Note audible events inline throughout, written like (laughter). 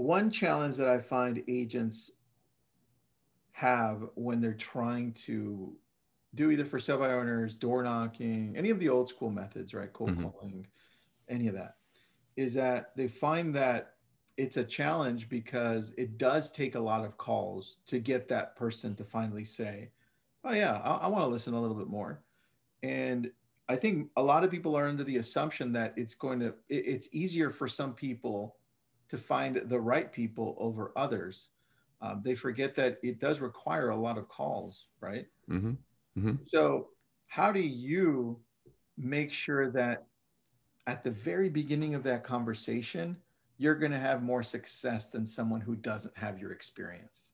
one challenge that I find agents have when they're trying to do either for sale by owners, door knocking, any of the old school methods, right? Cold Mhm. calling, any of that, is that they find that it's a challenge because it does take a lot of calls to get that person to finally say, Oh, yeah, I, I want to listen a little bit more. And I think a lot of people are under the assumption that it's going to, it- it's easier for some people to find the right people over others. Um, they forget that it does require a lot of calls, right? hmm So, how do you make sure that at the very beginning of that conversation, you're going to have more success than someone who doesn't have your experience?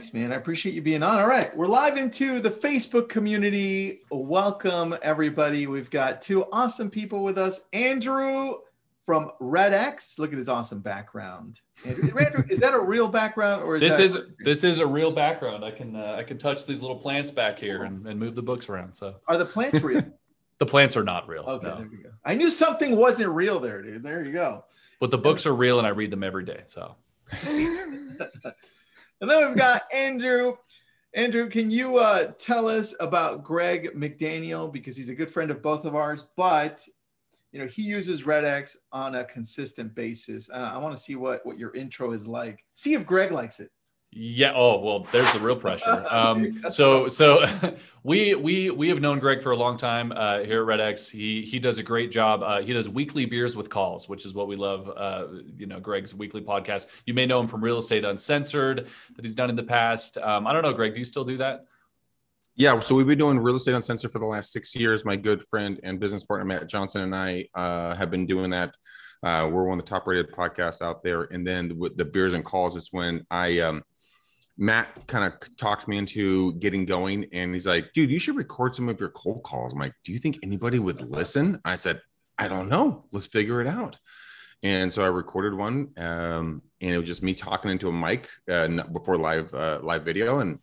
Thanks, man. I appreciate you being on. All right, we're live into the Facebook community. Welcome, everybody. We've got two awesome people with us. Andrew from Red X. Look at his awesome background. Andrew, Andrew, is that a real background or is This that- is this is a real background. I can uh, I can touch these little plants back here and, and move the books around. So Are the plants real? (laughs) the plants are not real. Okay, no. there we go. I knew something wasn't real there, dude. There you go. But the books are real and I read them every day. So (laughs) And then we've got Andrew. Andrew, can you uh, tell us about Greg McDaniel because he's a good friend of both of ours, but you know he uses RedX on a consistent basis. Uh, I want to see what what your intro is like. See if Greg likes it. Yeah. Oh well, there's the real pressure. (laughs) Um, so so (laughs) we we we have known Greg for a long time uh, here at Red X. He he does a great job. Uh, he does weekly beers with calls, which is what we love. Uh, you know, Greg's weekly podcast. You may know him from Real Estate Uncensored that he's done in the past. Um, I don't know, Greg. Do you still do that? Yeah, so we've been doing real estate uncensored for the last six years. My good friend and business partner Matt Johnson and I uh, have been doing that. Uh, we're one of the top rated podcasts out there. And then with the beers and calls, is when I um, Matt kind of talked me into getting going, and he's like, "Dude, you should record some of your cold calls." I'm like, "Do you think anybody would listen?" I said, "I don't know. Let's figure it out." And so I recorded one, um, and it was just me talking into a mic uh, before live uh, live video, and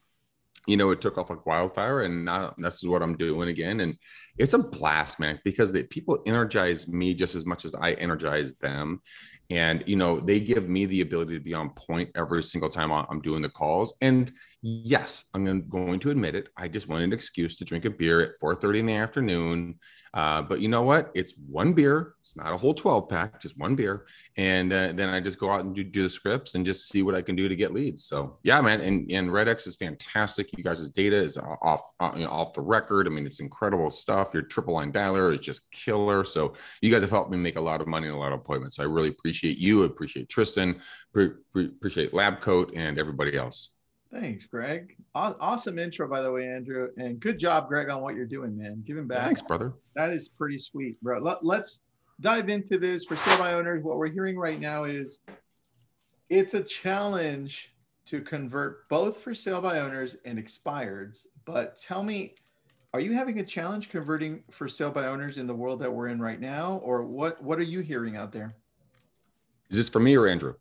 you know, it took off like wildfire, and now this is what I'm doing again, and it's a blast, man, because the people energize me just as much as I energize them, and you know, they give me the ability to be on point every single time I'm doing the calls. And yes, I'm going to admit it, I just wanted an excuse to drink a beer at 4:30 in the afternoon. Uh, but you know what? It's one beer. It's not a whole 12 pack, just one beer. And uh, then I just go out and do, do the scripts and just see what I can do to get leads. So yeah, man. And, and X is fantastic. You guys' data is off, uh, you know, off the record. I mean, it's incredible stuff. Your triple line dialer is just killer. So you guys have helped me make a lot of money and a lot of appointments. So I really appreciate you. Appreciate Tristan, pre- pre- appreciate Lab Coat and everybody else. Thanks, Greg. Awesome intro, by the way, Andrew, and good job, Greg, on what you're doing, man. Giving back. Thanks, brother. That is pretty sweet, bro. Let, let's dive into this for sale by owners. What we're hearing right now is it's a challenge to convert both for sale by owners and expireds. But tell me, are you having a challenge converting for sale by owners in the world that we're in right now, or what? What are you hearing out there? Is this for me or Andrew?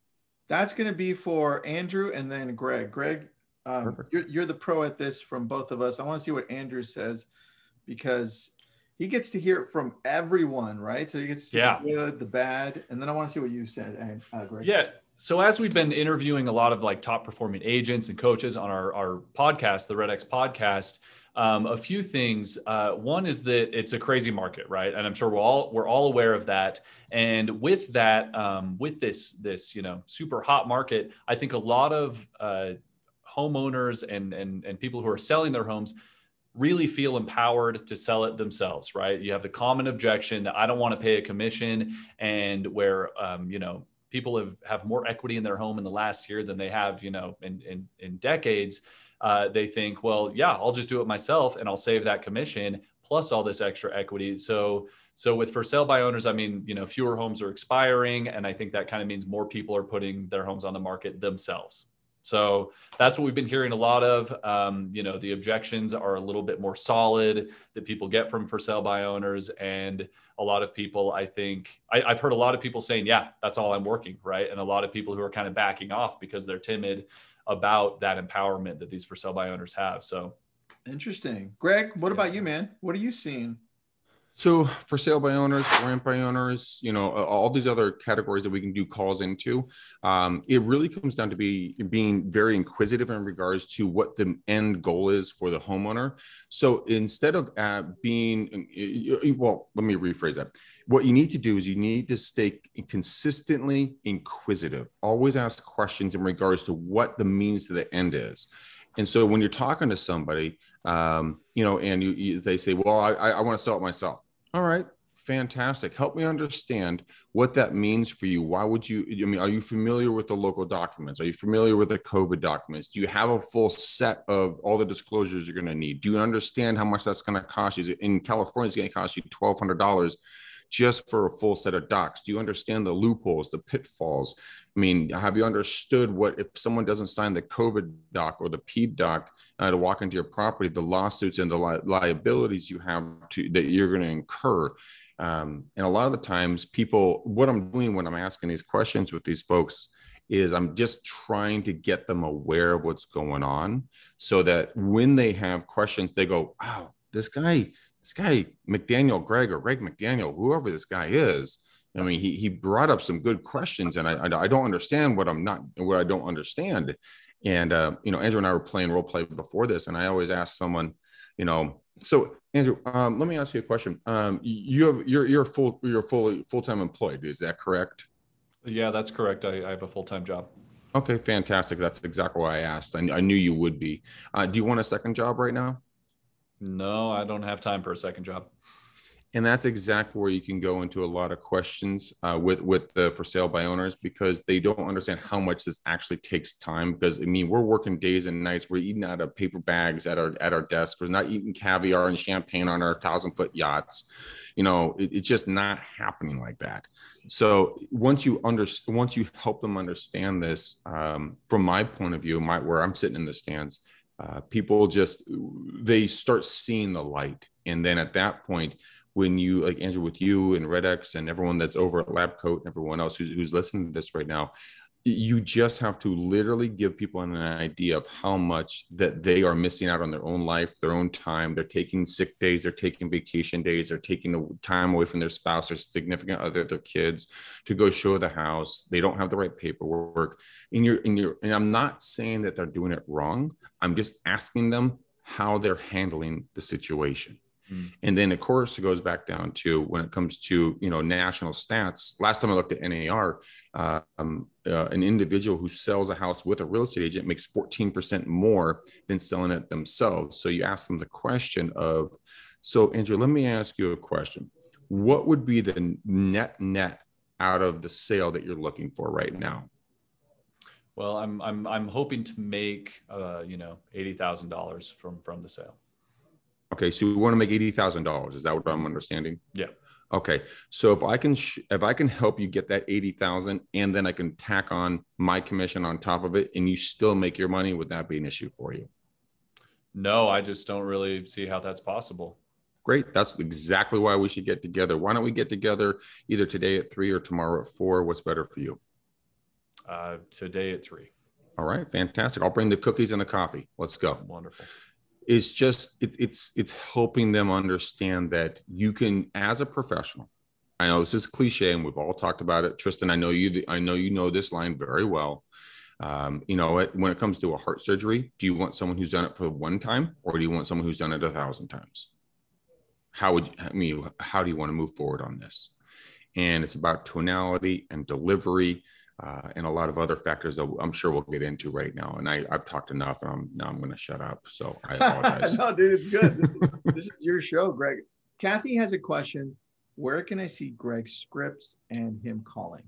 That's going to be for Andrew and then Greg. Greg, um, you're, you're the pro at this from both of us. I want to see what Andrew says because he gets to hear it from everyone, right? So he gets to see Yeah. the good, the bad, and then I want to see what you said, uh, Greg. Yeah. So as we've been interviewing a lot of like top performing agents and coaches on our, our podcast, the Red X podcast, um, a few things. Uh, one is that it's a crazy market, right? And I'm sure we're all we're all aware of that. And with that, um, with this this you know super hot market, I think a lot of uh, homeowners and and and people who are selling their homes really feel empowered to sell it themselves, right? You have the common objection that I don't want to pay a commission, and where um, you know people have have more equity in their home in the last year than they have, you know, in in, in decades. Uh, they think, well, yeah, I'll just do it myself, and I'll save that commission plus all this extra equity. So so with for sale by owners, I mean, you know, fewer homes are expiring, and I think that kind of means more people are putting their homes on the market themselves. So that's what we've been hearing a lot of. Um, you know, the objections are a little bit more solid that people get from for sale by owners. And a lot of people, I think, I, I've heard a lot of people saying, yeah, that's all I'm working, right? And a lot of people who are kind of backing off because they're timid about that empowerment that these for sale by owners have. So interesting. Greg, what about you, man? What are you seeing? So for sale by owners, for rent by owners, you know, all these other categories that we can do calls into, um, it really comes down to be being very inquisitive in regards to what the end goal is for the homeowner. So instead of uh, being, well, let me rephrase that. What you need to do is you need to stay consistently inquisitive. Always ask questions in regards to what the means to the end is. And so when you're talking to somebody, um, you know, and you, you, they say, "Well, I, I want to sell it myself." All right, fantastic. Help me understand what that means for you. Why would you? I mean, are you familiar with the local documents? Are you familiar with the COVID documents? Do you have a full set of all the disclosures you're going to need? Do you understand how much that's going to cost you? In California, it's going to cost you twelve hundred dollars just for a full set of docs? Do you understand the loopholes, the pitfalls? I mean, have you understood what if someone doesn't sign the COVID doc or the PED doc? uh, to walk into your property, the lawsuits and the li- liabilities you have to that you're going to incur. Um, and a lot of the times, people, what I'm doing when I'm asking these questions with these folks is I'm just trying to get them aware of what's going on, so that when they have questions, they go, "Wow, this guy, this guy McDaniel, Greg or Greg McDaniel, whoever this guy is." I mean, he he brought up some good questions, and I I don't understand what I'm not what I don't understand, and uh, you know, Andrew and I were playing role play before this, and I always ask someone, you know, so Andrew, um, let me ask you a question. Um, you have you're you're full you're fully full time employed. Is that correct? Yeah, that's correct. I, I have a full time job. Okay, fantastic. That's exactly why I asked. I, I knew you would be. Uh, do you want a second job right now? No, I don't have time for a second job. And that's exactly where you can go into a lot of questions uh, with with the for sale by owners because they don't understand how much this actually takes time because i mean we're working days and nights we're eating out of paper bags at our at our desk we're not eating caviar and champagne on our thousand foot yachts. You know it, it's just not happening like that. So once you understand once you help them understand this um, from my point of view my where i'm sitting in the stands uh, people just they start seeing the light. And then at that point when you like Andrew with you and REDX and everyone that's over at LabCoat and everyone else who's, who's listening to this right now, you just have to literally give people an idea of how much that they are missing out on their own life, their own time. They're taking sick days, they're taking vacation days, they're taking the time away from their spouse, or significant other, their kids to go show the house. They don't have the right paperwork. In your, in your, and I'm not saying that they're doing it wrong. I'm just asking them how they're handling the situation. Mm. And then, of course, it goes back down to when it comes to you know national stats. Last time I looked at NAR, uh, um, uh, an individual who sells a house with a real estate agent makes 14% more than selling it themselves. So you ask them the question of, so Andrew, let me ask you a question. What would be the net net out of the sale that you're looking for right now? Well, I'm I'm I'm hoping to make uh, you know eighty thousand dollars from from the sale. Okay, so we want to make eighty thousand dollars. Is that what I'm understanding? Yeah. Okay, so if I can sh- if I can help you get that eighty thousand, and then I can tack on my commission on top of it, and you still make your money, would that be an issue for you? No, I just don't really see how that's possible. Great, that's exactly why we should get together. Why don't we get together either today at three or tomorrow at four? What's better for you? Uh, today at three. All right, fantastic. I'll bring the cookies and the coffee. Let's go. Wonderful it's just it, it's it's helping them understand that you can as a professional i know this is cliche and we've all talked about it. Tristan i know you i know you know this line very well. Um, you know when it comes to a heart surgery do you want someone who's done it for one time or do you want someone who's done it a thousand times? How would you, i mean how do you want to move forward on this? And it's about tonality and delivery uh, and a lot of other factors that I'm sure we'll get into right now. And I, I've talked enough, and I'm now I'm going to shut up. So I (laughs) apologize. no, dude, it's good. This is, (laughs) this is your show, Greg. Kathy has a question. Where can I see Greg's scripts and him calling?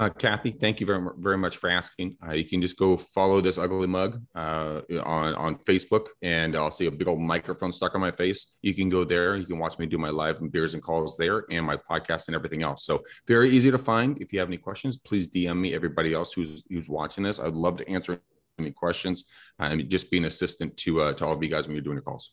Uh, Kathy, thank you very, very much for asking. Uh, you can just go follow this ugly mug uh, on, on Facebook, and I'll see a big old microphone stuck on my face. You can go there. You can watch me do my live and beers and calls there, and my podcast and everything else. So very easy to find. If you have any questions, please DM me. Everybody else who's who's watching this, I'd love to answer any questions, uh, and just be an assistant to uh, to all of you guys when you're doing your calls.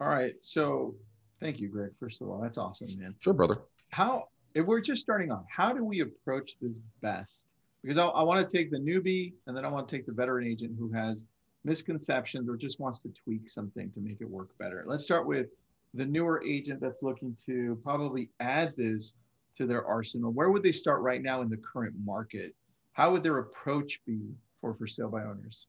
All right. So thank you, Greg. First of all, that's awesome, man. Sure, brother. How if we're just starting off, how do we approach this best? Because I, I want to take the newbie and then I want to take the veteran agent who has misconceptions or just wants to tweak something to make it work better. Let's start with the newer agent that's looking to probably add this to their arsenal. Where would they start right now in the current market? How would their approach be for for sale by owners?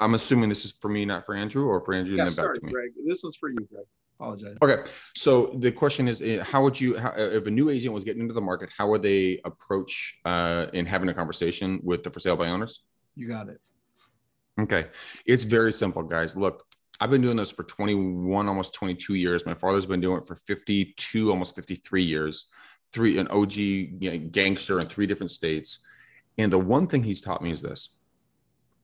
I'm assuming this is for me, not for Andrew, or for Andrew. Yeah, and then sorry, back to me. Greg. This was for you, Greg. Apologize. Okay, so the question is, eh, how would you, how, if a new agent was getting into the market, how would they approach uh, in having a conversation with the for sale by owners? You got it. Okay, it's very simple, guys. Look, I've been doing this for 21, almost 22 years. My father's been doing it for 52, almost 53 years. Three, an OG you know, gangster in three different states. And the one thing he's taught me is this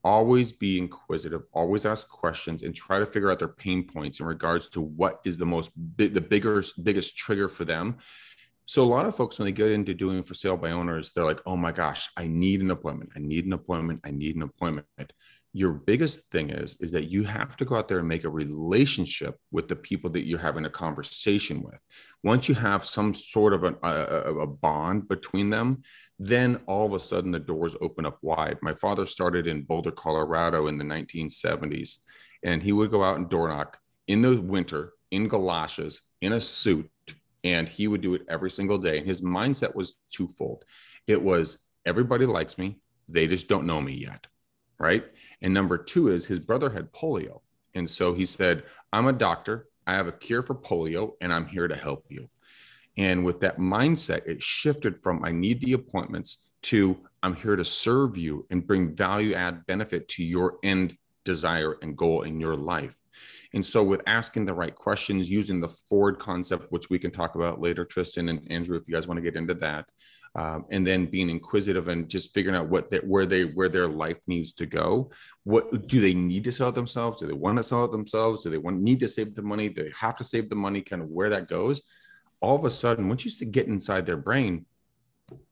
always be inquisitive always ask questions and try to figure out their pain points in regards to what is the most the bigger biggest trigger for them so a lot of folks when they get into doing for sale by owners they're like oh my gosh i need an appointment. I need an appointment. I need an appointment. Your biggest thing is is that you have to go out there and make a relationship with the people that you're having a conversation with. Once you have some sort of an, a, a bond between them then all of a sudden the doors open up wide. My father started in boulder colorado in the 1970s and he would go out and door knock in the winter in galoshes in a suit and he would do it every single day and his mindset was twofold it was everybody likes me they just don't know me yet right? And number two is his brother had polio. And so he said, I'm a doctor, I have a cure for polio, and I'm here to help you. And with that mindset, it shifted from I need the appointments to I'm here to serve you and bring value add benefit to your end desire and goal in your life. And so, with asking the right questions, using the Ford concept, which we can talk about later, Tristan and Andrew, if you guys want to get into that, um, and then being inquisitive and just figuring out what that where they where their life needs to go. What do they need to sell themselves? Do they want to sell it themselves? Do they want need to save the money? Do they have to save the money? Kind of where that goes. All of a sudden once you get inside their brain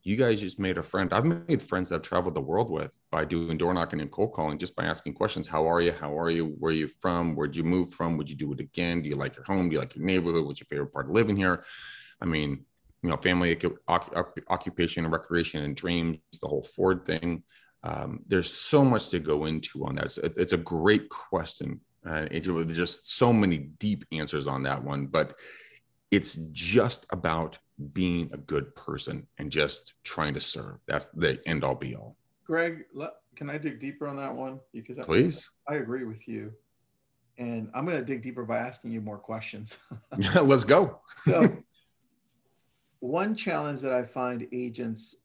you guys just made a friend. I've made friends that i've traveled the world with by doing door knocking and cold calling just by asking questions. How are you? How are you? Where are you from? Where'd you move from? Would you do it again? Do you like your home? Do you like your neighborhood? What's your favorite part of living here? I mean you know, family, occupation, and recreation, and dreams, the whole Ford thing. Um, there's so much to go into on that. It's, it's a great question. Uh, it, just so many deep answers on that one, but it's just about being a good person and just trying to serve. That's the end all be all. Greg, can I dig deeper on that one? Because please, I, I agree with you, and I'm going to dig deeper by asking you more questions. (laughs) (laughs) Let's go. so, (laughs) one challenge that I find agents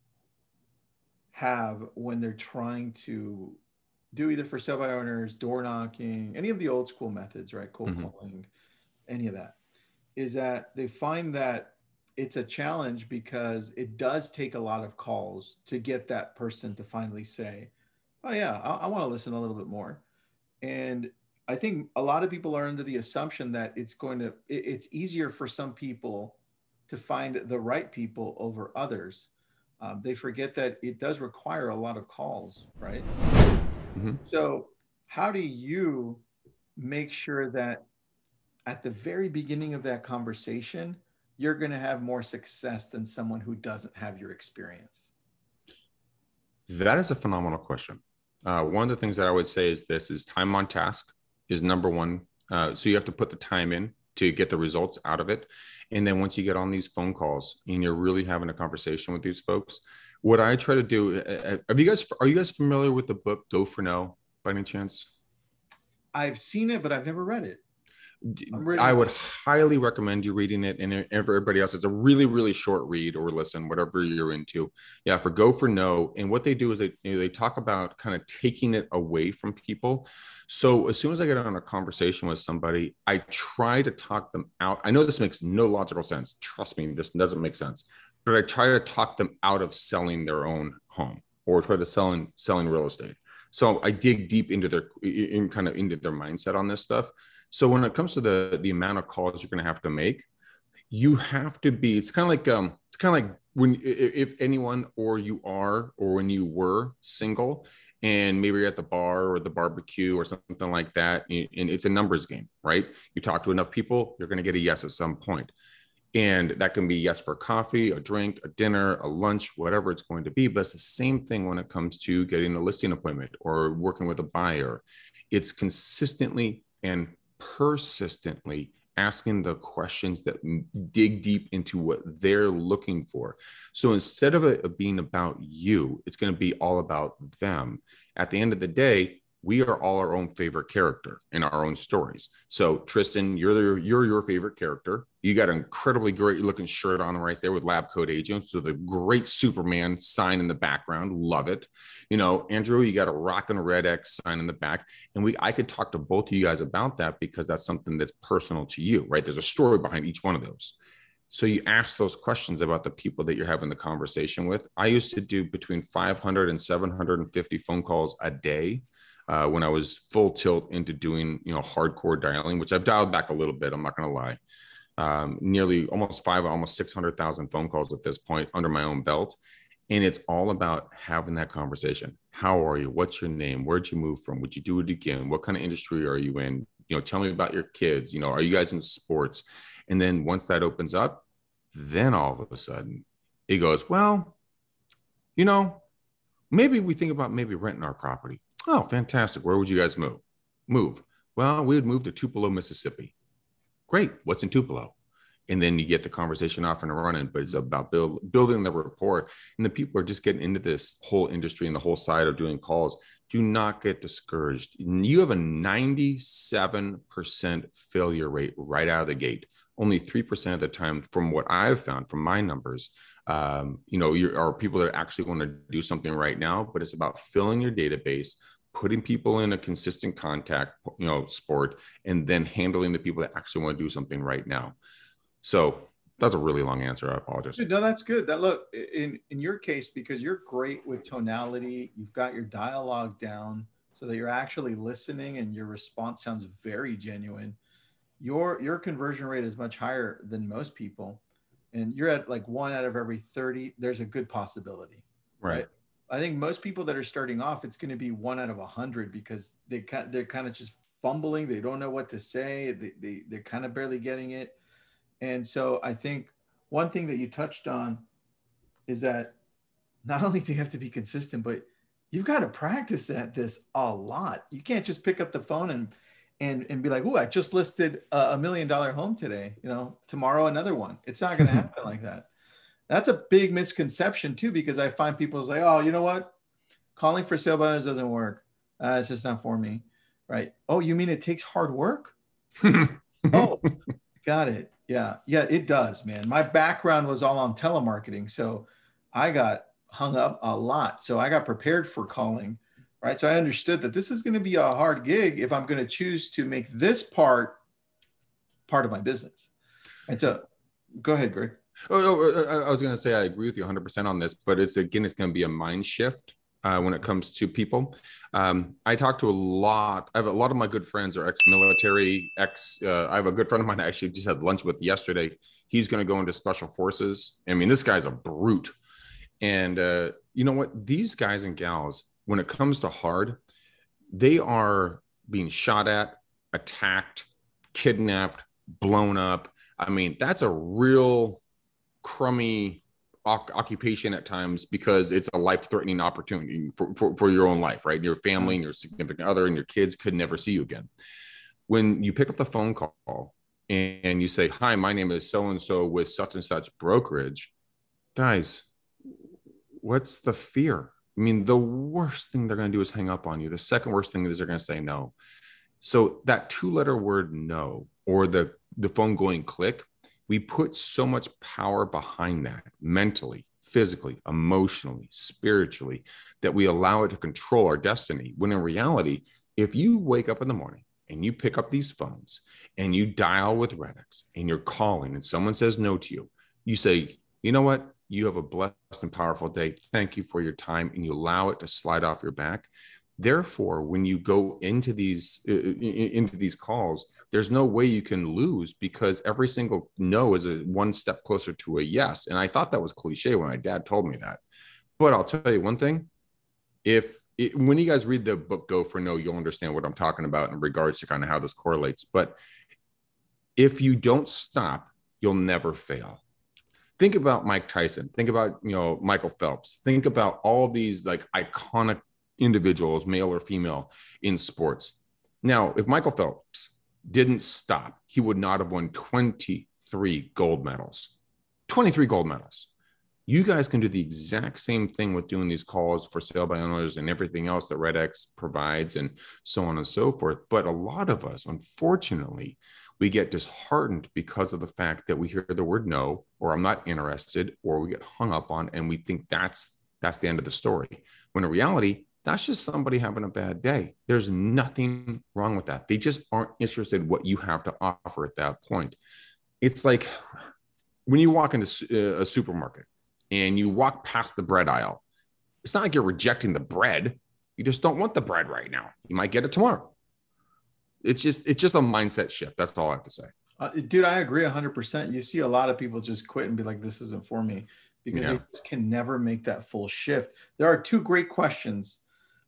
have when they're trying to do either for sale by owners, door knocking, any of the old school methods, right? Cold mm-hmm. calling, any of that, is that they find that it's a challenge because it does take a lot of calls to get that person to finally say, Oh, yeah, I, I want to listen a little bit more. And I think a lot of people are under the assumption that it's going to, it, it's easier for some people to find the right people over others. Um, they forget that it does require a lot of calls, right? Mm-hmm. So, how do you make sure that at the very beginning of that conversation, you're going to have more success than someone who doesn't have your experience? That is a phenomenal question. Uh, one of the things that I would say is this: is time on task is number one. Uh, so you have to put the time in to get the results out of it. And then once you get on these phone calls and you're really having a conversation with these folks, what I try to do, uh, uh, have you guys, are you guys familiar with the book Go for No by any chance? I've seen it, but I've never read it. I would highly recommend you reading it. And for everybody else, it's a really, really short read or listen, whatever you're into. Yeah, for Go for No. And what they do is they you know, they talk about kind of taking it away from people. So as soon as I get on a conversation with somebody, I try to talk them out. I know this makes no logical sense. Trust me, this doesn't make sense. But I try to talk them out of selling their own home or try to selling selling real estate. So I dig deep into their in kind of into their mindset on this stuff so when it comes to the the amount of calls you're going to have to make, you have to be. It's kind of like um, it's kind of like when if anyone or you are or when you were single and maybe you're at the bar or the barbecue or something like that and it's a numbers game right you talk to enough people you're going to get a yes at some point and that can be yes for coffee a drink a dinner a lunch whatever it's going to be but it's the same thing when it comes to getting a listing appointment or working with a buyer it's consistently and persistently asking the questions that dig deep into what they're looking for. So instead of it uh, being about you, it's going to be all about them. At the end of the day, we are all our own favorite character in our own stories. So Tristan, you're the, you're your favorite character. You got an incredibly great looking shirt on right there with Lab Coat Agents with a great Superman sign in the background. Love it. You know, Andrew, you got a rock and red X sign in the back. And we I could talk to both of you guys about that because that's something that's personal to you, right? There's a story behind each one of those. So you ask those questions about the people that you're having the conversation with. I used to do between 500 and 750 phone calls a day uh, when I was full tilt into doing, you know, hardcore dialing, which I've dialed back a little bit. I'm not going to lie. Um, nearly almost five, almost 600,000 phone calls at this point under my own belt. And it's all about having that conversation. How are you? What's your name? Where'd you move from? Would you do it again? What kind of industry are you in? You know, tell me about your kids. You know, are you guys in sports? And then once that opens up, then all of a sudden it goes, well, you know, maybe we think about maybe renting our property Oh, fantastic. Where would you guys move? Move. Well, we would move to Tupelo, Mississippi. Great. What's in Tupelo? And then you get the conversation off and running, but it's about build, building the rapport. And the people are just getting into this whole industry and the whole side of doing calls. Do not get discouraged. You have a 97% failure rate right out of the gate. Only 3% of the time, from what I've found from my numbers, um, you know, you are people that actually want to do something right now, but it's about filling your database, putting people in a consistent contact, you know, sport, and then handling the people that actually want to do something right now. So that's a really long answer. I apologize. No, that's good. That look in in your case because you're great with tonality. You've got your dialogue down so that you're actually listening and your response sounds very genuine. Your your conversion rate is much higher than most people and you're at like one out of every 30 there's a good possibility right, right? i think most people that are starting off it's going to be one out of a 100 because they they're kind of just fumbling they don't know what to say they, they, they're kind of barely getting it. And so i think one thing that you touched on is that not (laughs) only do you have to be consistent but you've got to practice at this a lot. You can't just pick up the phone and and and be like, "Oh, I just listed a, million dollar home today. You know, tomorrow another one." It's not going (laughs) to happen like that. That's a big misconception too, because I find people say, "Oh, you know what? Calling for sale buttons doesn't work. Uh, it's just not for me." Right? Oh, you mean it takes hard work? (laughs) oh, got it. Yeah, yeah, it does, man. My background was all on telemarketing, so I got hung up a lot. So I got prepared for calling right? So I understood that this is going to be a hard gig if I'm going to choose to make this part part of my business. And so, go ahead, Greg. Oh, oh I was going to say I agree with you 100% on this, but it's again, it's going to be a mind shift. Uh, when it comes to people, um, I talk to a lot. I have a lot of my good friends are ex-military. Ex. Uh, I have a good friend of mine I actually just had lunch with yesterday. He's going to go into special forces. I mean, this guy's a brute. And uh, you know what? These guys and gals, when it comes to hard, they are being shot at, attacked, kidnapped, blown up. I mean, that's a real crummy occupation at times because it's a life-threatening opportunity for, for, for, your own life, right? Your family and your significant other and your kids could never see you again. When you pick up the phone call and you say, Hi, my name is so and so with such and such brokerage, guys, what's the fear? I mean, the worst thing they're going to do is hang up on you. The second worst thing is they're going to say no. So that two letter word no or the the phone going click, we put so much power behind that mentally, physically, emotionally, spiritually that we allow it to control our destiny. When in reality, if you wake up in the morning and you pick up these phones and you dial with Red-X and you're calling and someone says no to you, you say, you know what? You have a blessed and powerful day. Thank you for your time. And you allow it to slide off your back. Therefore, when you go into these uh, uh, into these calls, there's no way you can lose because every single no is a one step closer to a yes. And I thought that was cliche when my dad told me that. But I'll tell you one thing: if it, when you guys read the book Go for No, you'll understand what I'm talking about in regards to kind of how this correlates. But if you don't stop, you'll never fail. Think about Mike Tyson. Think about you know Michael Phelps. Think about all these like iconic individuals, male or female, in sports. Now, if Michael Phelps didn't stop, he would not have won 23 gold medals. 23 gold medals. You guys can do the exact same thing with doing these calls for sale by owners and everything else that REDX provides and so on and so forth. But a lot of us, unfortunately, we get disheartened because of the fact that we hear the word no or i'm not interested or we get hung up on and we think that's that's the end of the story. When in reality that's just somebody having a bad day. There's nothing wrong with that. They just aren't interested in what you have to offer at that point. It's like when you walk into uh, a supermarket and you walk past the bread aisle it's not like you're rejecting the bread. You just don't want the bread right now. You might get it tomorrow it's just it's just a mindset shift. That's all I have to say. Uh, dude, I agree 100%. You see a lot of people just quit and be like, this isn't for me because yeah. they just can never make that full shift. There are two great questions.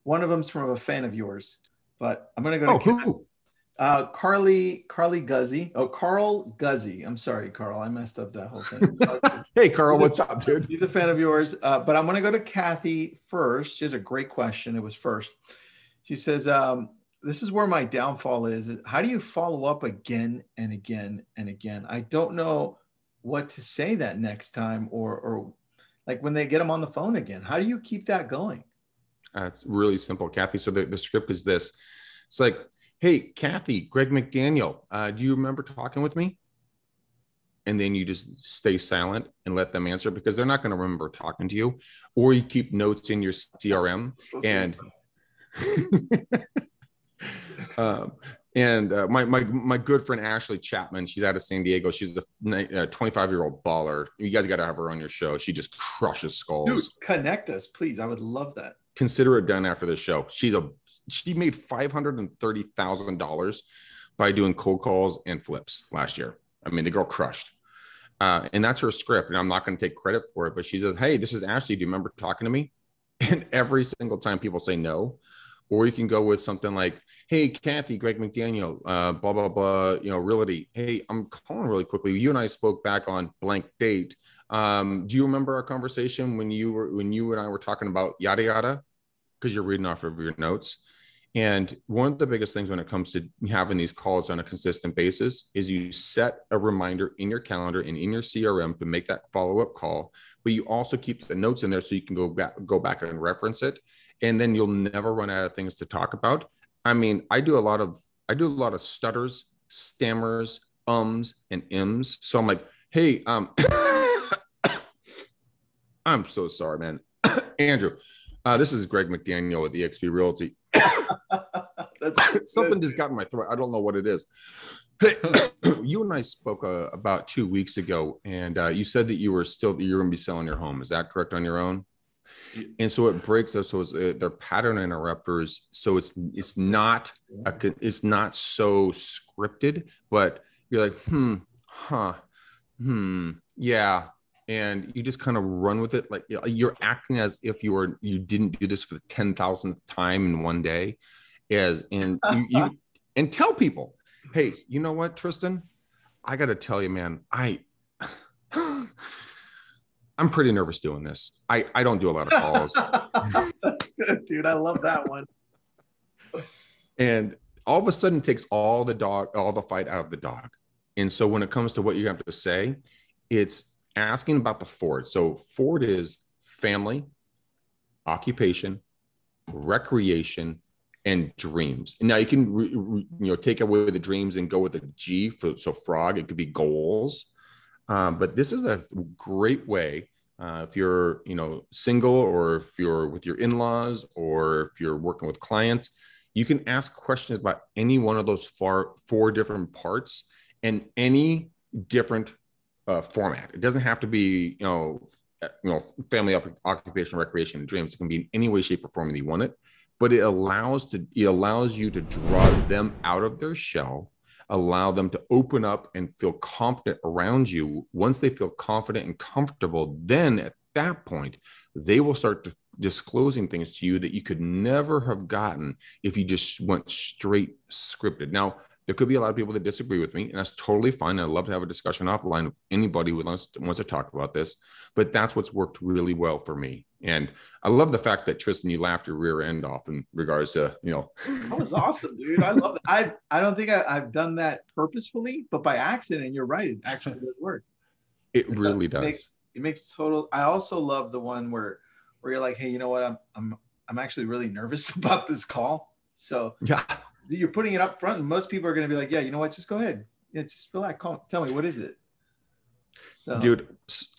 One of them's from a fan of yours, but I'm going to go to oh. Uh, Carly, Carly Guzzi. Oh, Carl Guzzi. I'm sorry, Carl. I messed up that whole thing. (laughs) hey, Carl, what's up, dude? He's a fan of yours. Uh, but I'm going to go to Kathy first. She has a great question. It was first. She says, um, this is where my downfall is. How do you follow up again and again and again? I don't know what to say that next time or or like when they get them on the phone again. How do you keep that going? Uh, it's really simple, Kathy. So the, the script is this. It's like, hey, Kathy, Greg McDaniel, uh, do you remember talking with me? And then you just stay silent and let them answer because they're not going to remember talking to you. Or you keep notes in your CRM (laughs) so and (laughs) um, and uh, my, my my good friend Ashley Chapman, she's out of San Diego. She's a 25 year old baller. You guys got to have her on your show. She just crushes skulls. Dude, connect us, please. I would love that. Consider it done after the show. She's a she made five hundred and thirty thousand dollars by doing cold calls and flips last year. I mean, the girl crushed. Uh, and that's her script. And I'm not going to take credit for it, but she says, Hey, this is Ashley. Do you remember talking to me? (laughs) And every single time people say no, or you can go with something like, "Hey, Kathy, Greg McDaniel, uh, blah blah blah, you know, realty. Hey, I'm calling really quickly. You and I spoke back on blank date. Um, do you remember our conversation when you were when you and I were talking about yada yada? Because you're reading off of your notes. And one of the biggest things when it comes to having these calls on a consistent basis is you set a reminder in your calendar and in your CRM to make that follow up call, but you also keep the notes in there so you can go back go back and reference it and then you'll never run out of things to talk about. I mean, I do a lot of I do a lot of stutters, stammers, ums, and ims. So I'm like, hey, um, (coughs) I'm so sorry, man. (coughs) Andrew, uh, this is Greg McDaniel with EXP Realty. (coughs) That's something just got in my throat. I don't know what it is. you and I spoke uh, about two weeks ago, and uh, you said that you were still you're going to be selling your home. Is that correct on your own? And so it breaks up so it's, uh, they're pattern interrupters so it's it's not a, it's not so scripted but you're like hmm huh hmm yeah. And you just kind of run with it like you're acting as if you were you didn't do this for the 10,000th time in one day as and you, you (laughs) and tell people hey you know what tristan? I got to tell you man i I'm pretty nervous doing this. I, I don't do a lot of calls. (laughs) That's good, dude. I love that one. and all of a sudden it takes all the dog, all the fight out of the dog. And so when it comes to what you have to say, it's asking about the Ford. So Ford is family, occupation, recreation, and dreams. And now you can you know take away the dreams and go with the G for so frog. It could be goals. Um, but this is a great way uh, if you're you know single or if you're with your in-laws or if you're working with clients you can ask questions about any one of those four four different parts and any different uh, format. It doesn't have to be you know uh, you know family occupation recreation and dreams. It can be in any way shape or form that you want it but it allows to it allows you to draw them out of their shell allow them to open up and feel confident around you. Once they feel confident and comfortable, then at that point, they will start to disclosing things to you that you could never have gotten if you just went straight scripted. Now, there could be a lot of people that disagree with me, and that's totally fine. I'd love to have a discussion offline with anybody who wants, wants to talk about this, but that's what's worked really well for me. And I love the fact that Tristan, you laughed your rear end off in regards to, you know, (laughs) that was awesome, dude. I love it. I I don't think I, have done that purposefully, but by accident. And you're right, it actually does work. It really does. It makes, it makes total. I also love the one where where you're like, hey, you know what? I'm I'm I'm actually really nervous (laughs) about this call. So yeah, you're putting it up front, and most people are going to be like, yeah, you know what? Just go ahead. Yeah, just relax. Call, tell me what is it. So, dude,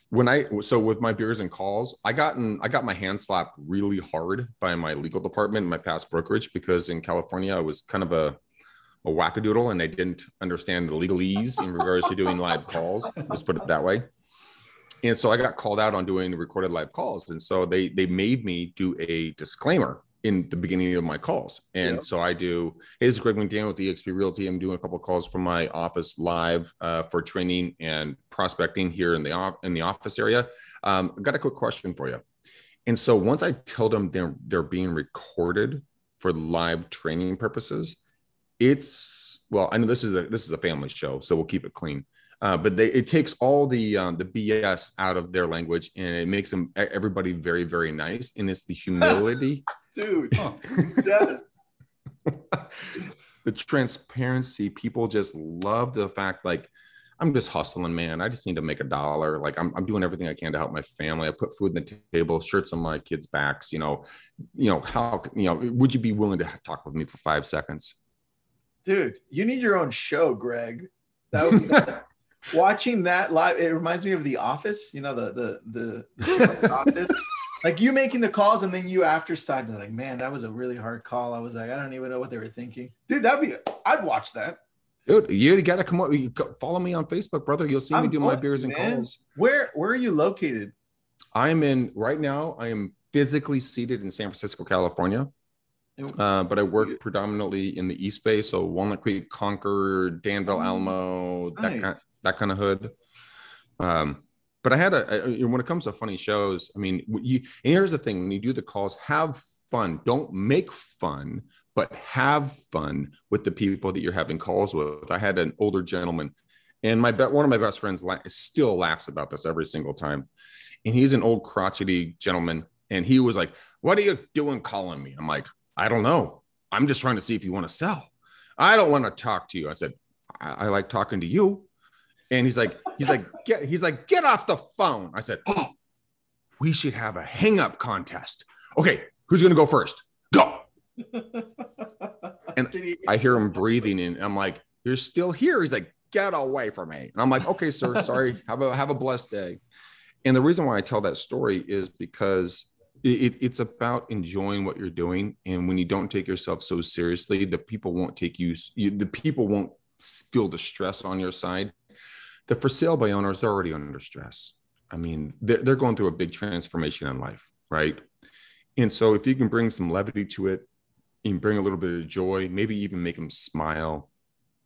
when I so with my beers and calls, I gotten I got my hand slapped really hard by my legal department my past brokerage because in California I was kind of a a wackadoodle and I didn't understand the legalese in regards to doing live calls. Let's put it that way. And so I got called out on doing recorded live calls, and so they they made me do a disclaimer in the beginning of my calls. And so I do, hey, this is Greg McDaniel with EXP Realty. I'm doing a couple of calls from my office live uh, for training and prospecting here in the, in the office area. Um, I've got a quick question for you. And so once I tell them they're, they're being recorded for live training purposes, it's, well, I know this is a, this is a family show, so we'll keep it clean. Uh, but they, it takes all the um, the BS out of their language and it makes them everybody very very nice and it's the humility (laughs) dude. yes. (laughs) the transparency, people just love the fact like I'm just hustling, man. I just need to make a dollar. Like I'm, I'm doing everything I can to help my family. I put food on the table, shirts on my kids' backs. You know, you know how you know. Would you be willing to talk with me for five seconds, dude? You need your own show, Greg. That would be, (laughs) watching that live. It reminds me of The Office. You know the the the, the Office (laughs) like you making the calls and then you after side like, man, that was a really hard call. I was like, I don't even know what they were thinking. Dude, that'd be I'd watch that. Dude, you gotta come up. You follow me on Facebook, brother. You'll see I'm me do my beers and calls. Where where are you located? I'm in right now. I am physically seated in San Francisco, California. Uh, but I work predominantly in the East Bay, so Walnut Creek, Concord, Danville, oh, Alamo, nice. that kind that kind of hood. Um, but I had a, when it comes to funny shows, I mean, you, here's the thing: when you do the calls, have fun. Don't make fun, but have fun with the people that you're having calls with. I had an older gentleman, and my one of my best friends la- still laughs about this every single time. And he's an old crotchety gentleman, and he was like, "What are you doing calling me?" I'm like, "I don't know. I'm just trying to see if you want to sell. I don't want to talk to you." I said, I, I like talking to you." And he's like, he's like, (laughs) get, he's like, get off the phone. I said, oh, we should have a hang up contest. Okay, who's gonna go first? Go. (laughs) and I hear him breathing, and I'm like, you're still here. He's like, get away from me. And I'm like, okay, sir, sorry. (laughs) Have a have a blessed day. And the reason why I tell that story is because it, it's about enjoying what you're doing. And when you don't take yourself so seriously, the people won't take you, you the people won't feel the stress on your side the for sale by owners, they're already under stress. I mean, they're, they're going through a big transformation in life, right? And so if you can bring some levity to it, and bring a little bit of joy, maybe even make them smile,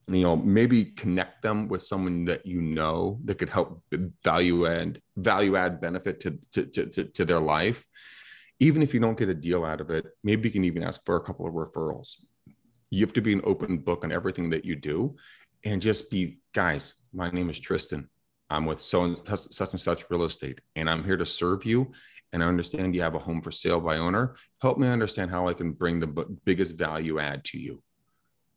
you know, maybe connect them with someone that you know that could help value add value add benefit to, to, to, to their life. Even if you don't get a deal out of it, maybe you can even ask for a couple of referrals. You have to be an open book on everything that you do and just be guys my name is tristan. I'm with so such and such real estate and i'm here to serve you and i understand you have a home for sale by owner. Help me understand how i can bring the biggest value add to you.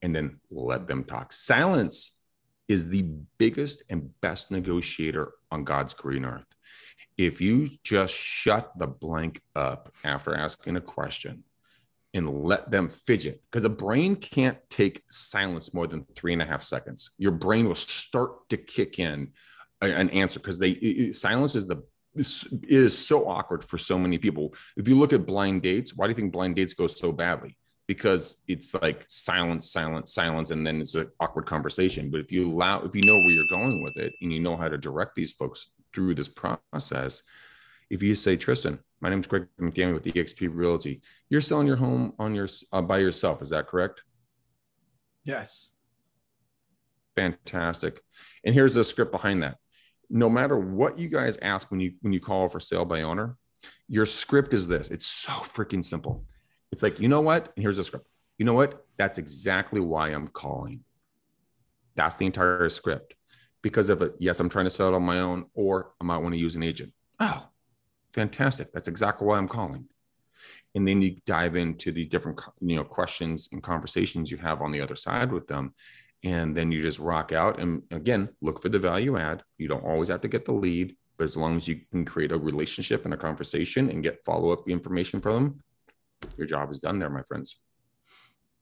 And then let them talk. Silence is the biggest and best negotiator on god's green earth if you just shut the blank up after asking a question and let them fidget because the brain can't take silence more than three and a half seconds. Your brain will start to kick in an answer because they it, silence is the is so awkward for so many people. If you look at blind dates, why do you think blind dates go so badly? Because it's like silence, silence, silence, and then it's an awkward conversation. But if you allow, if you know where you're going with it, and you know how to direct these folks through this process, if you say, Tristan, my name is Greg McDaniel with EXP Realty, you're selling your home on your uh, by yourself. Is that correct? Yes. Fantastic. And here's the script behind that. No matter what you guys ask when you when you call for sale by owner, Your script is this. It's so freaking simple. It's like, you know what? And here's the script. You know what? That's exactly why I'm calling. That's the entire script. Because of it, yes, I'm trying to sell it on my own, or I might want to use an agent. Oh, fantastic. That's exactly why I'm calling. And then you dive into the different you know questions and conversations you have on the other side with them. And then you just rock out and again look for the value add. You don't always have to get the lead, but as long as you can create a relationship and a conversation and get follow-up information from them, your job is done there, my friends.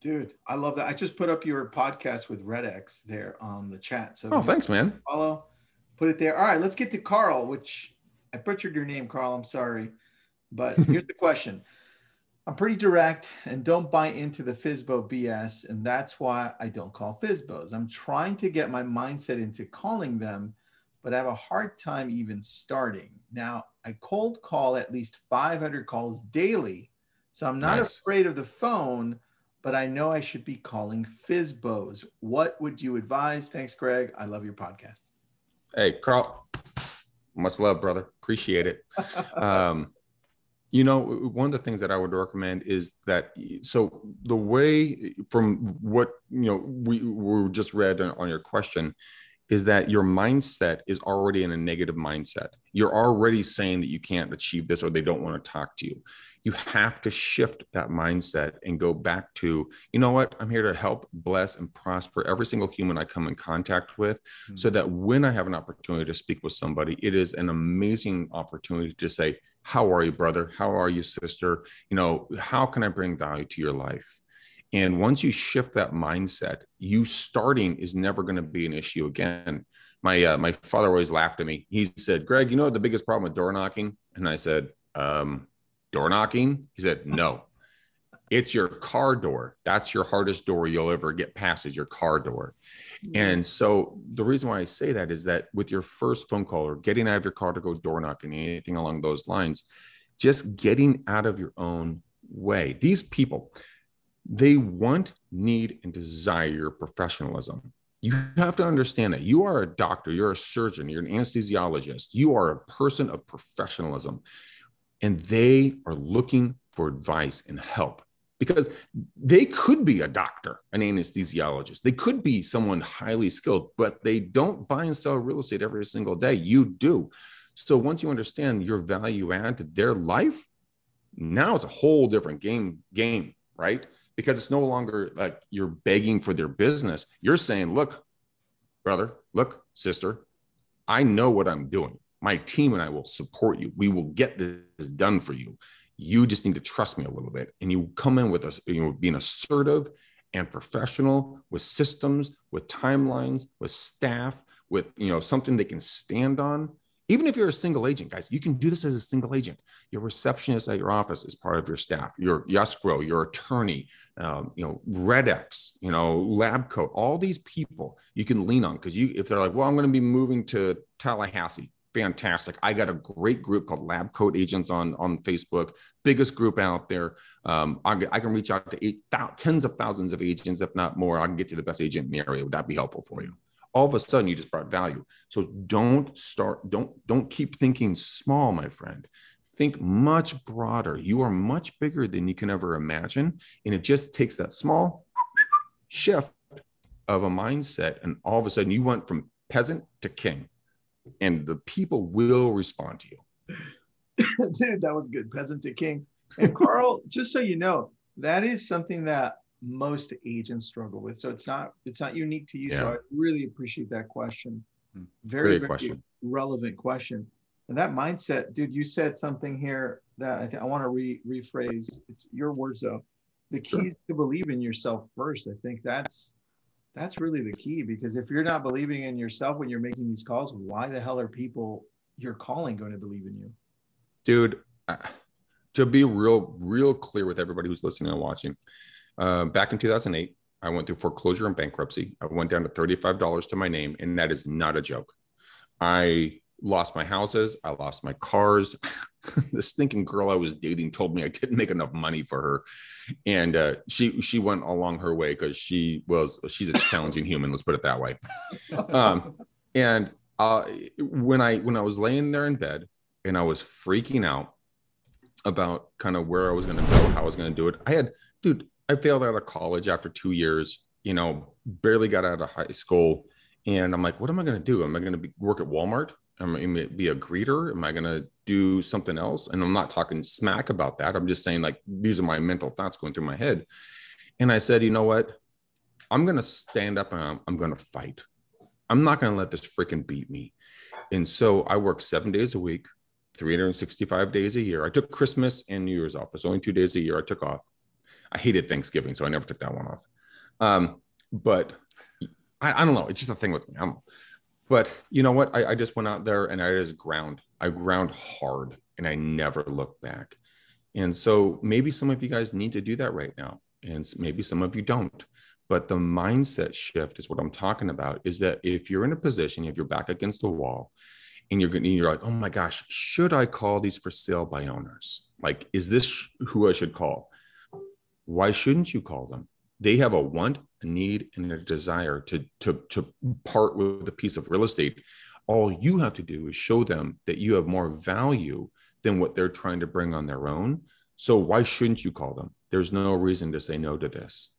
Dude, I love that. I just put up your podcast with RedX there on the chat. So oh, thanks, man. Follow, put it there. All right, let's get to Carl, which I butchered your name, Carl. I'm sorry. But (laughs) here's the question. I'm pretty direct and don't buy into the FSBO BS. And that's why I don't call FSBOs. I'm trying to get my mindset into calling them, but I have a hard time even starting. Now, I cold call at least 500 calls daily. So I'm not nice. afraid of the phone but I know I should be calling FSBOs. What would you advise? Thanks, Greg. I love your podcast. Hey, Carl. Much love, brother. Appreciate it. um, you know, one of the things that I would recommend is that so the way from what you know we, we just read on your question is that your mindset is already in a negative mindset. You're already saying that you can't achieve this or they don't want to talk to you. You have to shift that mindset and go back to you know what? I'm here to help bless and prosper every single human i come in contact with mm-hmm. so that when i have an opportunity to speak with somebody it is an amazing opportunity to say how are you brother? How are you sister? You know how can i bring value to your life and once you shift that mindset you starting is never going to be an issue again my uh, my father always laughed at me he said greg you know the biggest problem with door knocking and i said um, door knocking? He said, no. It's your car door. That's your hardest door you'll ever get past is your car door. Mm-hmm. And so the reason why I say that is that with your first phone call or getting out of your car to go door knocking, anything along those lines, just getting out of your own way. These people, they want, need, and desire professionalism. You have to understand that you are a doctor, you're a surgeon, you're an anesthesiologist, you are a person of professionalism and they are looking for advice and help because they could be a doctor, an anesthesiologist. They could be someone highly skilled, but they don't buy and sell real estate every single day. You do. So once you understand your value add to their life, now it's a whole different game game, right? Because it's no longer like you're begging for their business. You're saying, "Look, brother, look, sister, I know what I'm doing my team and I will support you. We will get this done for you. You just need to trust me a little bit. And you come in with us, you know, being assertive and professional with systems, with timelines, with staff, with you know something they can stand on. Even if you're a single agent, guys, you can do this as a single agent. Your receptionist at your office is part of your staff. Your escrow, your attorney, um, you know, RedX, you know, lab coat, all these people you can lean on because you, if they're like, well, I'm going to be moving to Tallahassee, fantastic. I got a great group called Lab Coat Agents on on Facebook, biggest group out there. Um, I, I, can reach out to tens of thousands of agents, if not more. I can get you the best agent in the area. Would that be helpful for you? All of a sudden, you just brought value. So don't start. Don't don't keep thinking small, my friend. Think much broader. You are much bigger than you can ever imagine, and it just takes that small shift of a mindset, and all of a sudden, you went from peasant to king and the people will respond to you. (laughs) Dude, that was good. Peasant to king. And Carl, (laughs) just so you know, that is something that most agents struggle with. So it's not it's not unique to you. Yeah. So I really appreciate that question. Hmm. Very, very question. relevant question. And that mindset, dude, you said something here that I think I want to re- rephrase. It's your words though. The key sure. is to believe in yourself first. I think that's that's really the key because if you're not believing in yourself when you're making these calls, why the hell are people you're calling going to believe in you? Dude, to be real, real clear with everybody who's listening and watching, uh, back in 2008, I went through foreclosure and bankruptcy. I went down to $35 to my name, and that is not a joke. I lost my houses. I lost my cars. (laughs) the stinking girl I was dating told me I didn't make enough money for her, and uh, she she went along her way because she was she's a challenging human. Let's put it that way. Um, and uh, when I when I was laying there in bed and I was freaking out, about kind of where I was going to go, how I was going to do it. I had, dude, I failed out of college after two years, you know, barely got out of high school. And I'm like, what am I going to do? Am I going to be, work at Walmart? Am I going to be a greeter? Am I going to do something else? And I'm not talking smack about that. I'm just saying, like, these are my mental thoughts going through my head. And I said, you know what? I'm going to stand up and I'm, I'm going to fight. I'm not going to let this freaking beat me. And so I work seven days a week, 365 days a year. I took Christmas and New Year's off. It's only two days a year I took off. I hated Thanksgiving, so I never took that one off. Um, but I, I, don't know. It's just a thing with me. I'm, but you know what? I, I just went out there and I just ground. I ground hard and I never looked back. And so maybe some of you guys need to do that right now. And maybe some of you don't. But the mindset shift is what I'm talking about is that if you're in a position, if you're back against the wall and you're, you're like, oh my gosh, should I call these for sale by owners? Like, is this who I should call? Why shouldn't you call them? They have a want, a need, and a desire to, to, to part with a piece of real estate. All you have to do is show them that you have more value than what they're trying to bring on their own. So why shouldn't you call them? There's no reason to say no to this.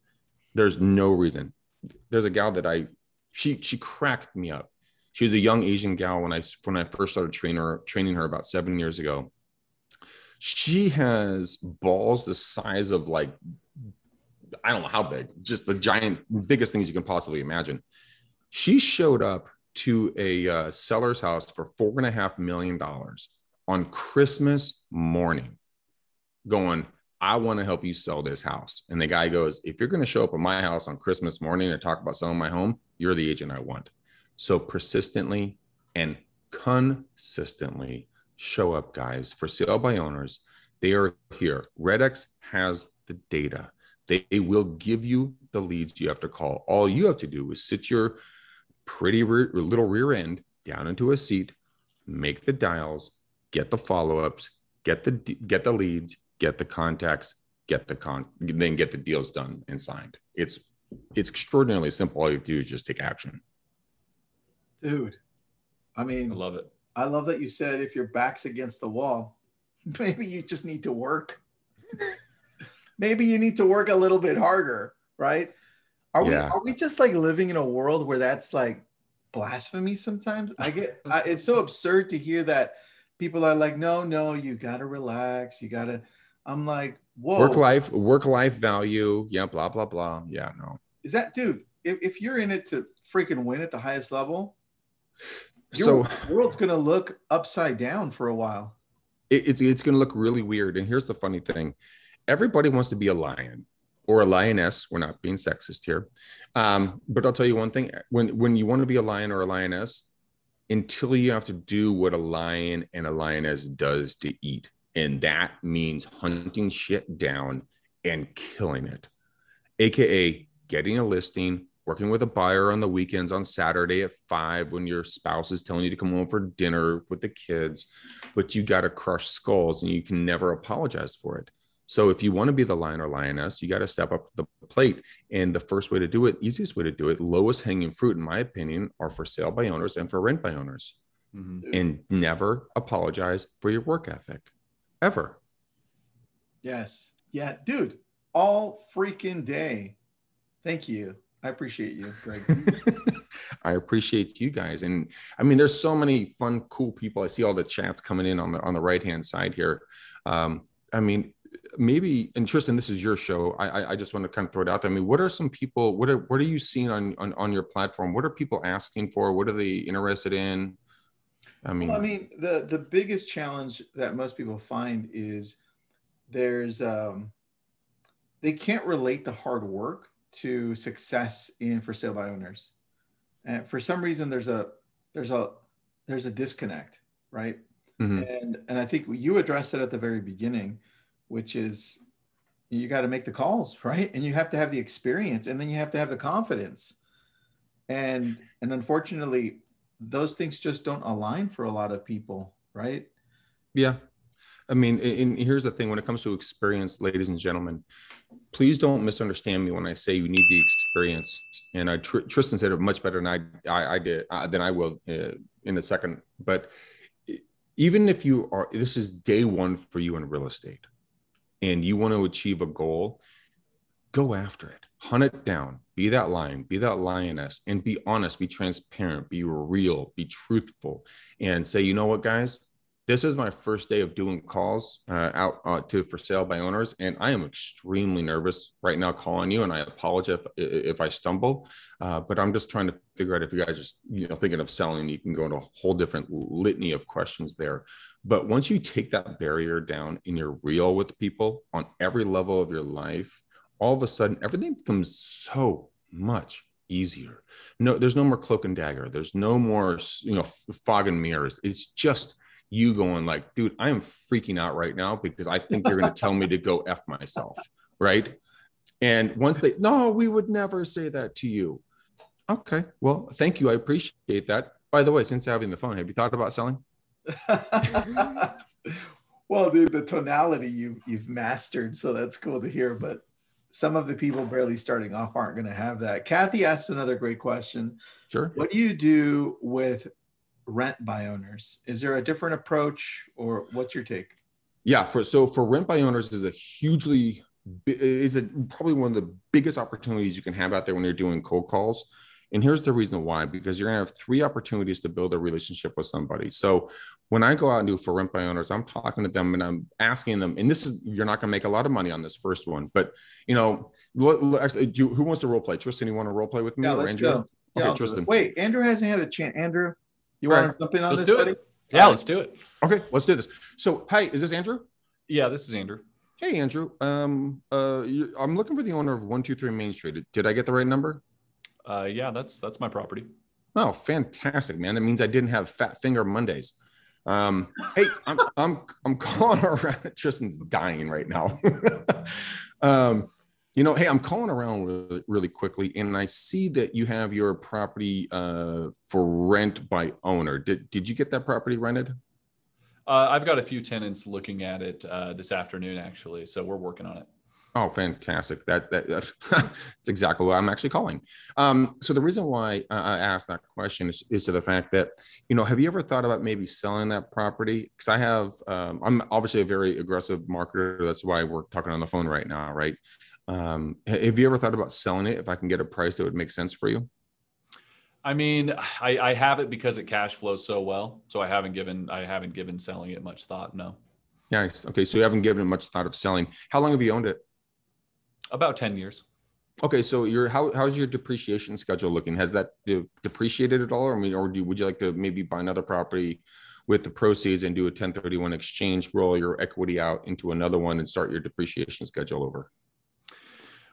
There's no reason. There's a gal that I she she cracked me up. She was a young Asian gal when I when I first started training her training her about seven years ago. She has balls the size of like I don't know how big, just the giant biggest things you can possibly imagine. She showed up to a uh, seller's house for four and a half million dollars on Christmas morning, going, I want to help you sell this house. And the guy goes, If you're going to show up at my house on Christmas morning and talk about selling my home, you're the agent I want. So persistently and consistently show up, guys, for sale by owners. They are here. RedX has the data. They will give you the leads you have to call. All you have to do is sit your pretty rear, little rear end down into a seat, make the dials, get the follow-ups, get the get the leads, get the contacts, get the con, then get the deals done and signed. It's it's extraordinarily simple. All you have to do is just take action. Dude, I mean, I love it. I love that you said if your back's against the wall, (laughs) maybe you just need to work. (laughs) maybe you need to work a little bit harder, right? Are yeah. we are we just like living in a world where that's like blasphemy sometimes? I get I, it's so absurd to hear that people are like, no, no, you gotta relax, you gotta I'm like, whoa. Work life, work life value. Yeah, blah, blah, blah. Yeah, no. Is that, dude, if, if you're in it to freaking win at the highest level, your so, world's going to look upside down for a while. It, it's it's going to look really weird. And here's the funny thing everybody wants to be a lion or a lioness. We're not being sexist here. Um, but I'll tell you one thing when, when you want to be a lion or a lioness, until you have to do what a lion and a lioness does to eat and that means hunting shit down and killing it, AKA getting a listing, working with a buyer on the weekends on Saturday at five when your spouse is telling you to come home for dinner with the kids, but you got to crush skulls and you can never apologize for it. So if you want to be the lion or lioness, you got to step up the plate. And the first way to do it, easiest way to do it, lowest hanging fruit, in my opinion, are for sale by owners and for rent by owners. Mm-hmm. And never apologize for your work ethic ever. Yes. Yeah, dude, all freaking day. Thank you. I appreciate you, Greg. (laughs) I appreciate you guys. And I mean, there's so many fun, cool people. I see all the chats coming in on the on the right hand side here. Um, I mean, maybe and Tristan, this is your show. I, I, I just want to kind of throw it out there. I mean, what are some people? What are what are you seeing on on, on your platform? What are people asking for? What are they interested in? I mean, well, I mean, the the biggest challenge that most people find is there's um, they can't relate the hard work to success in for sale by owners, and for some reason there's a there's a there's a disconnect, right? Mm-hmm. And and I think you addressed it at the very beginning, which is you got to make the calls, (laughs) right? And you have to have the experience, and then you have to have the confidence. And and unfortunately, those things just don't align for a lot of people, right? Yeah. I mean, and here's the thing when it comes to experience, ladies and gentlemen, please don't misunderstand me when I say you need the experience. And I, Tr- Tristan said it much better than I, I, I did, uh, than I will uh, in a second. But even if you are this is day one for you in real estate and you want to achieve a goal go after it. Hunt it down. Be that lion be that lioness and be honest be transparent be real be truthful and say you know what guys this is my first day of doing calls uh, out uh, to for sale by owners and i am extremely nervous right now calling you and i apologize if, if i stumble uh, but i'm just trying to figure out if you guys are you know thinking of selling you can go into a whole different litany of questions there. But once you take that barrier down and you're real with people on every level of your life all of a sudden everything becomes so much easier. No there's no more cloak and dagger. There's no more you know fog and mirrors. It's just you going like dude i am freaking out right now because i think you're going to tell me to go f myself right and once they no we would never say that to you okay well thank you i appreciate that by the way since having the phone have you thought about selling (laughs) well dude the tonality you you've mastered so that's cool to hear but some of the people barely starting off aren't going to have that. Kathy asked another great question. Sure. What do you do with rent by owners? Is there a different approach or what's your take? Yeah, for so for rent by owners is a hugely is a probably one of the biggest opportunities you can have out there when you're doing cold calls. And here's the reason why because you're going to have three opportunities to build a relationship with somebody. So when I go out and do for rent by owners, I'm talking to them and I'm asking them, and this is, you're not going to make a lot of money on this first one, but you know, look, actually, do, who wants to role play? Tristan, you want to role play with me yeah, or Andrew? Go. Okay, yeah, Tristan. Wait, Andrew hasn't had a chance. Andrew, you want right. to jump in on let's this? Do buddy? it. Yeah, let's do it. Okay, let's do this. So, hi, is this Andrew? Yeah, this is Andrew. Hey, Andrew. Um, uh, I'm looking for the owner of one two three Main Street. Did I get the right number? Uh, yeah, that's that's my property. Oh, fantastic, man! That means I didn't have Fat Finger Mondays. Um, hey, I'm I'm I'm (laughs) calling around. Tristan's dying right now. (laughs) um, you know, hey, I'm calling around really, really quickly, and I see that you have your property uh, for rent by owner. Did did you get that property rented? Uh, I've got a few tenants looking at it uh, this afternoon, actually. So we're working on it. Oh, fantastic! That that (laughs) that's exactly what I'm actually calling. Um, so the reason why I asked that question is, is to the fact that you know, have you ever thought about maybe selling that property? Because I have, um, I'm obviously a very aggressive marketer. That's why we're talking on the phone right now, right? Um, have you ever thought about selling it if I can get a price that would make sense for you? I mean, I, I have it because it cash flows so well. So I haven't given I haven't given selling it much thought. No. Nice. Okay, so you haven't given it much thought of selling. How long have you owned it? About 10 years. Okay, so your how how's your depreciation schedule looking? Has that de- depreciated at all, or I mean, or do would you like to maybe buy another property with the proceeds and do a 1031 exchange, roll your equity out into another one, and start your depreciation schedule over?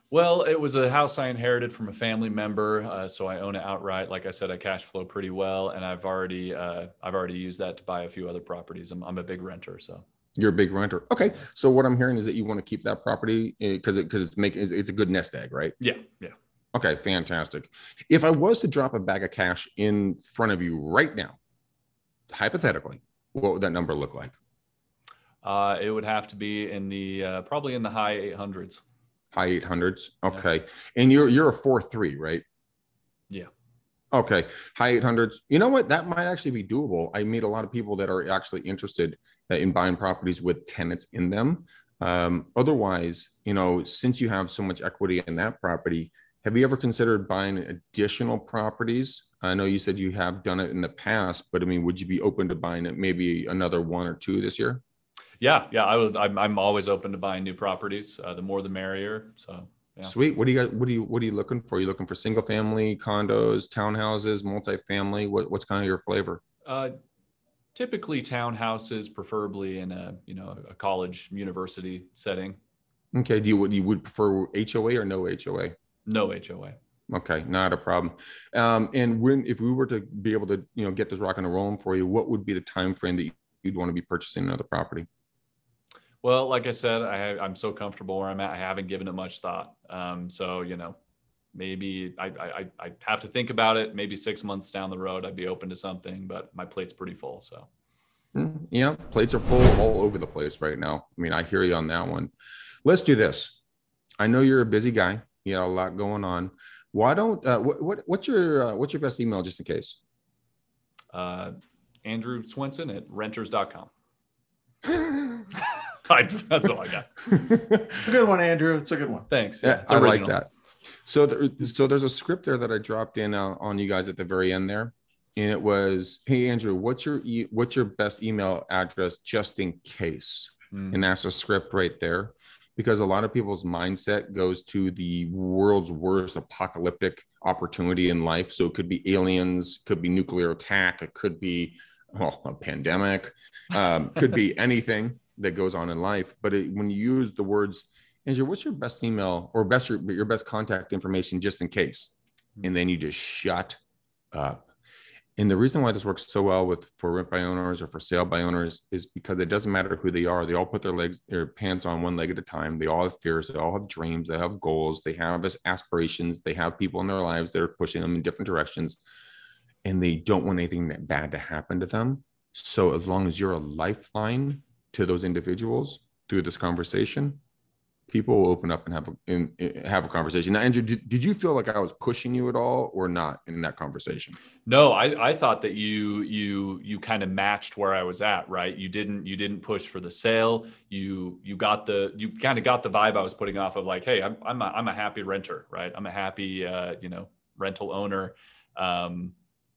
Well, it was a house I inherited from a family member, uh, so I own it outright. Like I said, I cash flow pretty well, and I've already uh, I've already used that to buy a few other properties. I'm, I'm a big renter, so you're a big renter. Okay. So what I'm hearing is that you want to keep that property because eh, it because it's making it's a good nest egg, right? Yeah. Yeah. Okay, fantastic. If I was to drop a bag of cash in front of you right now, hypothetically, what would that number look like? Uh, it would have to be in the uh, probably in the high 800s. High 800s. Okay. Yeah. And you're you're a 4-3, right? Yeah. Okay, high 800s. You know what? That might actually be doable. I meet a lot of people that are actually interested uh, in buying properties with tenants in them. Um, otherwise, you know, since you have so much equity in that property, have you ever considered buying additional properties? I know you said you have done it in the past, but I mean, would you be open to buying it maybe another one or two this year? Yeah, yeah, I would. I'm, I'm always open to buying new properties. Uh, the more, the merrier. So yeah. Sweet. What do you got? What do you What are you looking for? Are you looking for single family condos, townhouses, multifamily? What What's kind of your flavor? Uh, typically townhouses, preferably in a you know a college university setting. Okay. Do you would you would prefer HOA or no HOA? No HOA. Okay, not a problem. Um, and when if we were to be able to you know get this rock and rolling for you, what would be the time frame that you'd want to be purchasing another property? Well, like I said, I, I'm so comfortable where I'm at. I haven't given it much thought. Um, so you know, maybe I, I I have to think about it. Maybe six months down the road, I'd be open to something. But my plate's pretty full. So. Mm, yeah, plates are full all over the place right now. I mean, I hear you on that one. Let's do this. I know you're a busy guy. You got a lot going on. Why don't uh, what, what what's your uh, what's your best email just in case? Uh, Andrew Swensen at renters.com. (laughs) (laughs) I, that's all I got. (laughs) It's a good one, Andrew. It's a good one. Thanks. Yeah, it's I like that. So, there, so there's a script there that I dropped in uh, on you guys at the very end there, and it was, "Hey Andrew, what's your e- what's your best email address just in case?" Mm. And that's a script right there, because a lot of people's mindset goes to the world's worst apocalyptic opportunity in life. So it could be aliens, could be nuclear attack, it could be well, a pandemic, um, could be (laughs) anything that goes on in life. But it, when you use the words Andrew, what's your best email or best your, your best contact information just in case? Mm-hmm. And then you just shut up. And the reason why this works so well with for rent by owners or for sale by owners is because it doesn't matter who they are. They all put their legs, their pants on one leg at a time. They all have fears. They all have dreams. They have goals. They have aspirations. They have people in their lives that are pushing them in different directions, and they don't want anything bad to happen to them. So as long as you're a lifeline to those individuals through this conversation, people will open up and have a and, have a conversation. Now, Andrew, did, did you feel like I was pushing you at all or not in that conversation? No, I, I thought that you you you kind of matched where I was at, right? You didn't you didn't push for the sale. You you got the you kind of got the vibe I was putting off of like, hey, I'm I'm a, I'm a happy renter, right? I'm a happy uh, you know rental owner. Um,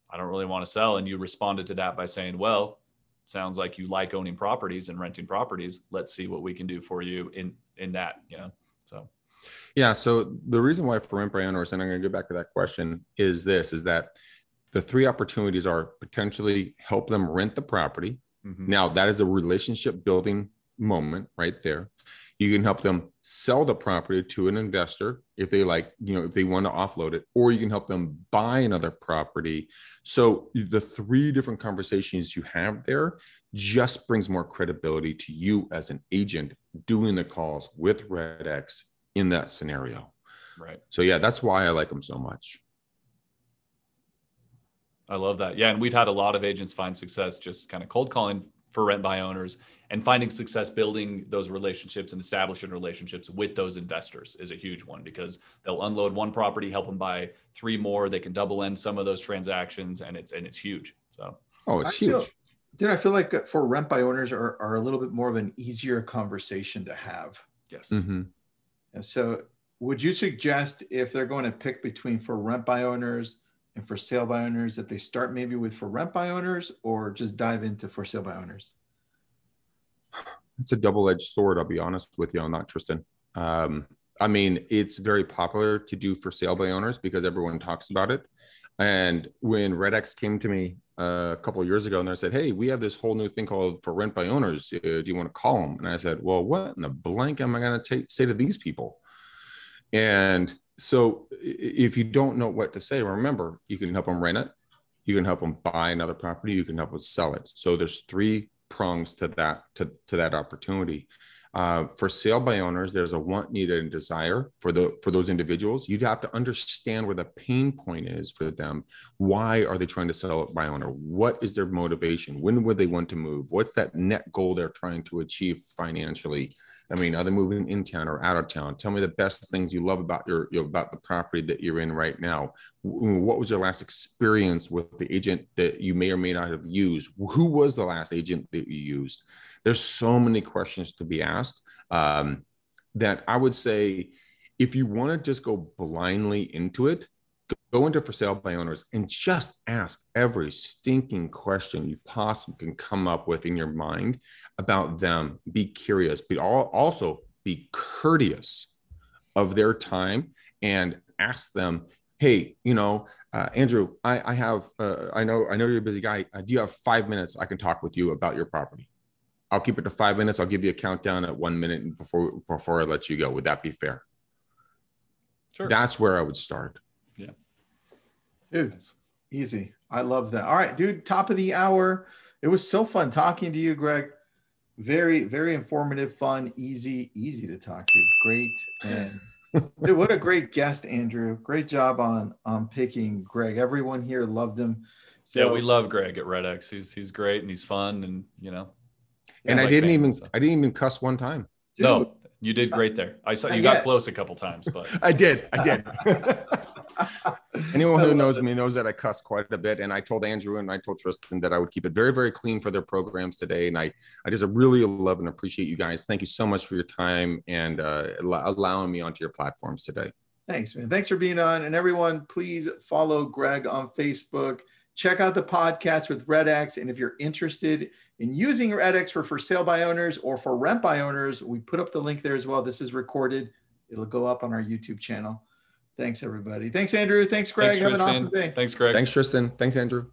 I don't really want to sell, and you responded to that by saying, well, sounds like you like owning properties and renting properties. Let's see what we can do for you in in that, you know. So Yeah. So the reason why for rent by owners, and I'm going to go back to that question, is this: is that the three opportunities are potentially help them rent the property. mhm. Now that is a relationship building moment right there. You can help them sell the property to an investor if they like, you know, if they want to offload it, or you can help them buy another property. So the three different conversations you have there just brings more credibility to you as an agent doing the calls with RedX in that scenario. right. So yeah, that's why I like them so much. I love that. Yeah, and we've had a lot of agents find success just kind of cold calling for rent by owners and finding success building those relationships and establishing relationships with those investors is a huge one because they'll unload one property, help them buy three more, they can double end some of those transactions and it's and it's huge. So, Oh, it's I feel- huge. Dude, I feel like for rent by owners are, are a little bit more of an easier conversation to have. yes. mm-hmm. And so, would you suggest if they're going to pick between for rent by owners and for sale by owners that they start maybe with for rent by owners or just dive into for sale by owners? It's a double-edged sword i'll be honest with you on that tristan. Um, i mean it's very popular to do for sale by owners because everyone talks about it. And when redx came to me uh, a couple of years ago and they said hey we have this whole new thing called for rent by owners. Uh, do you want to call them and i said well what in the blank am i going to say to these people? And so if you don't know what to say remember you can help them rent it. You can help them buy another property. You can help them sell it. So there's three prongs to that to, to that opportunity. Uh, for sale by owners there's a want need and desire for the for those individuals. You'd have to understand where the pain point is for them. Why are they trying to sell it by owner? What is their motivation? When would they want to move? What's that net goal they're trying to achieve financially I mean, are they moving in town or out of town? Tell me the best things you love about your, you know, about the property that you're in right now. What was your last experience with the agent that you may or may not have used? Who was the last agent that you used? There's so many questions to be asked um, that I would say, if you want to just go blindly into it, go into for sale by owners and just ask every stinking question you possibly can come up with in your mind about them. Be curious but also be courteous of their time and ask them hey you know uh, andrew i, I have uh, i know i know you're a busy guy. Uh, do you have five minutes i can talk with you about your property? I'll keep it to five minutes. I'll give you a countdown at one minute before before i let you go. Would that be fair? Sure. that's where i would start Dude, Nice. easy. I love that. All right, dude, top of the hour. It was so fun talking to you, Greg. Very, very informative, fun, easy, easy to talk to. Great. And (laughs) dude, what a great guest, Andrew. Great job on on picking Greg. Everyone here loved him. So yeah, we love Greg at RedX. He's he's great and he's fun and you know. and I i like didn't family, even so. i didn't even cuss one time dude, No, you did great there. I saw I you got close a couple times, but (laughs) i did i did (laughs) (laughs) Anyone who knows me knows that I cuss quite a bit. And I told Andrew and I told Tristan that I would keep it very, very clean for their programs today. And I, I just really love and appreciate you guys. Thank you so much for your time and uh, allowing me onto your platforms today. Thanks, man. Thanks for being on. And everyone, please follow Greg on Facebook. Check out the podcast with REDX. And if you're interested in using REDX for for sale by owners or for rent by owners, we put up the link there as well. This is recorded. It'll go up on our YouTube channel. Thanks, everybody. Thanks, Andrew. Thanks, Greg. Thanks, Have an awesome day. Thanks, Greg. Thanks, Tristan. Thanks, Andrew.